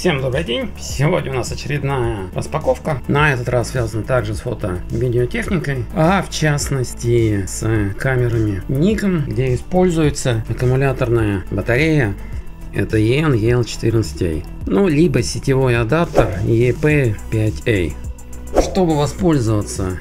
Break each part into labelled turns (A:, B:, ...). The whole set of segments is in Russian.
A: Всем добрый день! Сегодня у нас очередная распаковка. На этот раз связана также с фото-видеотехникой, а в частности с камерами Nikon, где используется аккумуляторная батарея. Это EN EL14A. Ну, либо сетевой адаптер EP5A. Чтобы воспользоваться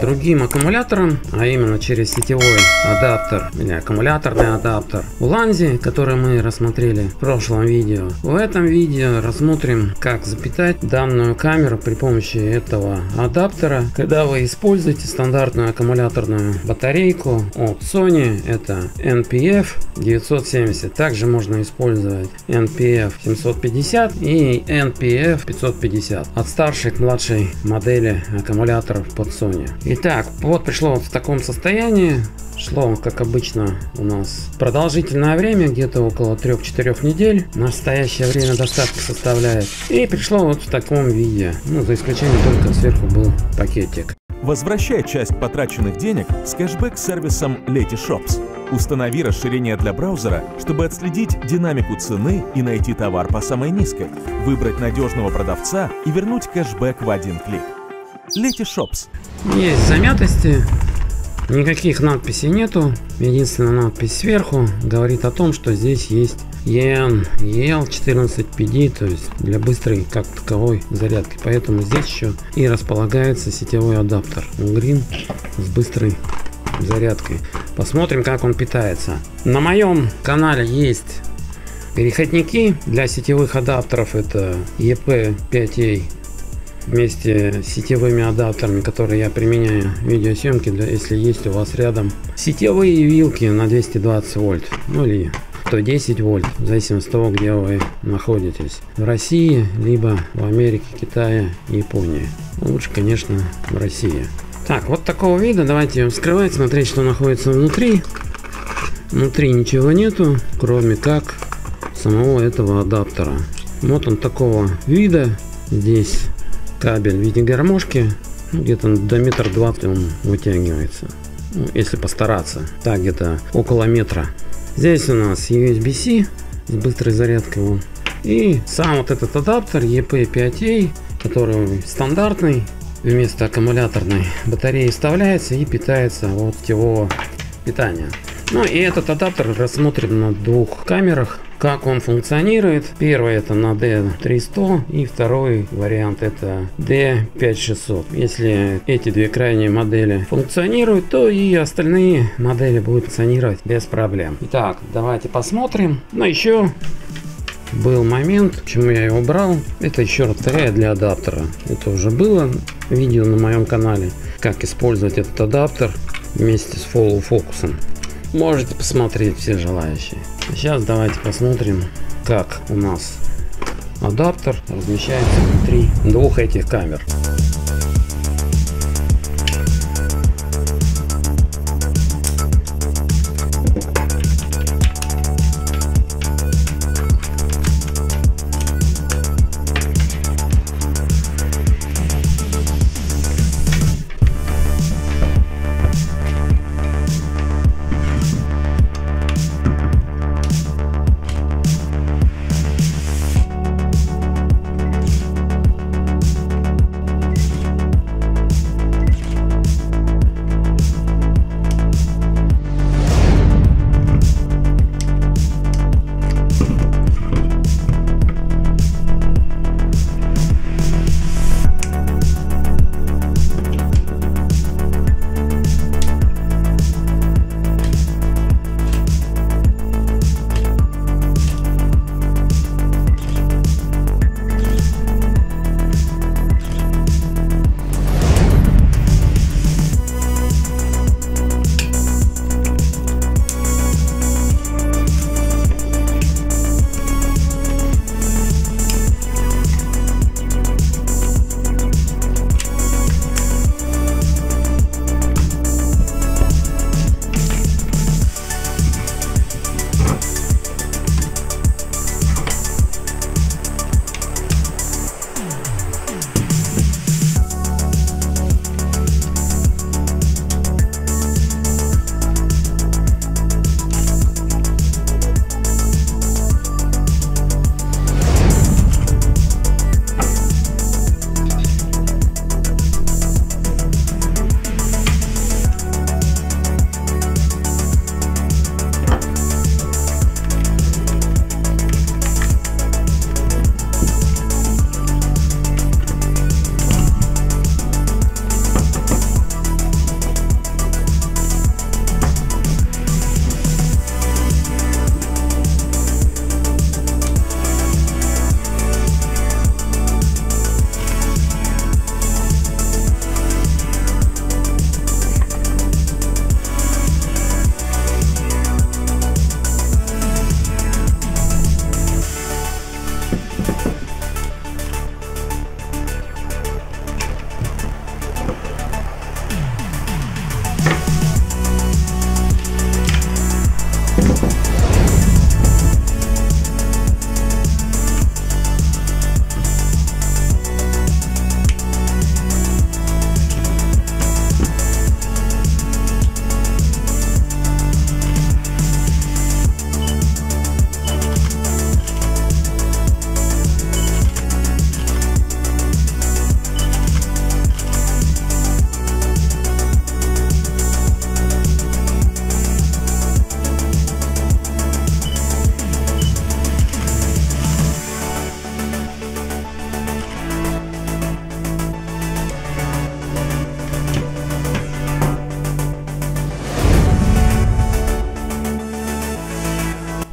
A: другим аккумулятором, а именно через сетевой адаптер или аккумуляторный адаптер у Ланзи, который мы рассмотрели в прошлом видео. В этом видео рассмотрим, как запитать данную камеру при помощи этого адаптера, когда вы используете стандартную аккумуляторную батарейку от Sony, это NPF 970. Также можно использовать NPF 750 и NPF 550 от старшей к младшей модели аккумуляторов под Sony зоне. Итак, вот пришло вот в таком состоянии. Шло, как обычно, у нас продолжительное время, где-то около 3-4 недель. Настоящее время доставки составляет. И пришло вот в таком виде. Ну, за исключением только сверху был пакетик.
B: Возвращай часть потраченных денег с кэшбэк-сервисом Letyshops. Установи расширение для браузера, чтобы отследить динамику цены и найти товар по самой низкой, выбрать надежного продавца и вернуть кэшбэк в один клик. Letyshops
A: есть замятости, никаких надписей нету. Единственная надпись сверху говорит о том, что здесь есть EN EL14PD, то есть для быстрой как таковой зарядки. Поэтому здесь еще и располагается сетевой адаптер Green с быстрой зарядкой. Посмотрим, как он питается. На моем канале есть переходники для сетевых адаптеров. Это EP5A вместе с сетевыми адаптерами, которые я применяю в видеосъемке, для, если есть у вас рядом сетевые вилки на 220 вольт, ну или 110 вольт, в зависимости от того, где вы находитесь. В России, либо в Америке, Китае, Японии. Лучше, конечно, в России. Так, вот такого вида. Давайте его вскрывать, смотреть, что находится внутри. Внутри ничего нету, кроме как самого этого адаптера. Вот он такого вида. Здесь кабель в виде гармошки. Ну, где-то до метр двадцать он вытягивается. Ну, если постараться. Так, где-то около метра. Здесь у нас USB-C с быстрой зарядкой. Вон. И сам вот этот адаптер EP5A, который стандартный, вместо аккумуляторной батареи вставляется и питается от его питания. Ну и этот адаптер рассмотрен на двух камерах как он функционирует. Первый это на D300 и второй вариант это D5600. Если эти две крайние модели функционируют, то и остальные модели будут функционировать без проблем. Итак, давайте посмотрим. Но еще был момент, почему я его брал. Это еще раз повторяю для адаптера. Это уже было видео на моем канале, как использовать этот адаптер вместе с follow фокусом. Можете посмотреть все желающие. Сейчас давайте посмотрим, как у нас адаптер размещается внутри двух этих камер.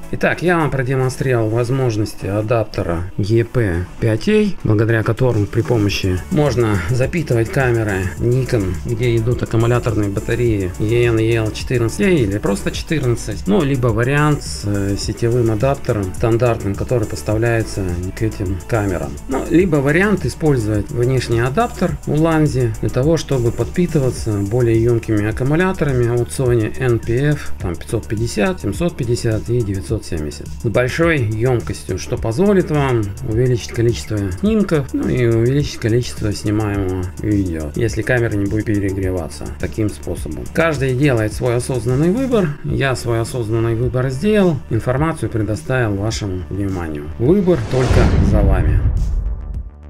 A: Итак, я вам продемонстрировал возможности адаптера EP5A, благодаря которому при помощи можно запитывать камеры Nikon, где идут аккумуляторные батареи EN EL14A или просто 14, ну, либо вариант с э, сетевым адаптером стандартным, который поставляется к этим камерам. Ну, либо вариант использовать внешний адаптер у Lanzi для того, чтобы подпитываться более емкими аккумуляторами от Sony NPF там 550, 750 и 970 с большой емкостью, что позволит вам увеличить количество снимков, ну и увеличить количество снимаемого видео, если камера не будет перегреваться таким способом. Каждый делает свой осознанный выбор, я свой осознанный выбор сделал, информацию предоставил вашему вниманию. Выбор только за вами.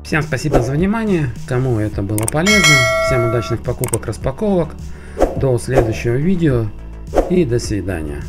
A: Всем спасибо за внимание, кому это было полезно, всем удачных покупок, распаковок, до следующего видео и до свидания.